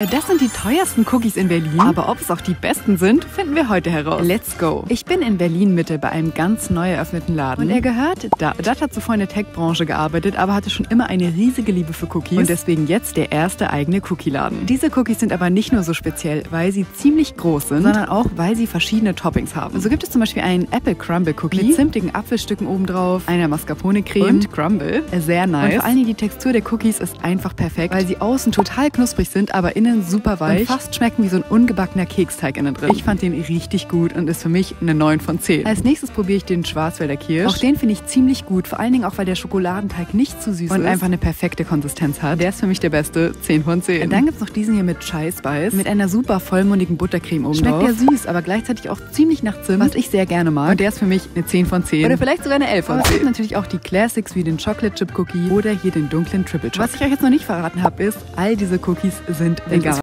Das sind die teuersten Cookies in Berlin, aber ob es auch die besten sind, finden wir heute heraus. Let's go! Ich bin in Berlin Mitte bei einem ganz neu eröffneten Laden und er gehört Da. Dat hat zuvor in der Tech-Branche gearbeitet, aber hatte schon immer eine riesige Liebe für Cookies und deswegen jetzt der erste eigene Cookie-Laden. Diese Cookies sind aber nicht nur so speziell, weil sie ziemlich groß sind, sondern auch, weil sie verschiedene Toppings haben. So gibt es zum Beispiel einen Apple Crumble Cookie mit zimtigen Apfelstücken obendrauf, einer Mascarpone-Creme und Crumble. Sehr nice. Und vor allen Dingen die Textur der Cookies ist einfach perfekt, weil sie außen total knusprig sind, aber innen innen super weich und fast schmecken wie so ein ungebackener Keksteig innen drin. Ich fand den richtig gut und ist für mich eine 9 von 10. Als nächstes probiere ich den Schwarzwälder Kirsch. Auch den finde ich ziemlich gut, vor allen Dingen auch, weil der Schokoladenteig nicht zu süß und ist und einfach eine perfekte Konsistenz hat. Der ist für mich der beste 10 von 10. Dann gibt es noch diesen hier mit Chai Spice mit einer super vollmundigen Buttercreme oben Schmeckt ja süß, aber gleichzeitig auch ziemlich nach Zimt, was ich sehr gerne mag. Und der ist für mich eine 10 von 10. Oder vielleicht sogar eine 11 von 10. Aber es gibt natürlich auch die Classics wie den Chocolate Chip Cookie oder hier den dunklen Triple Chip. Was ich euch jetzt noch nicht verraten habe, ist, all diese Cookies sind vegan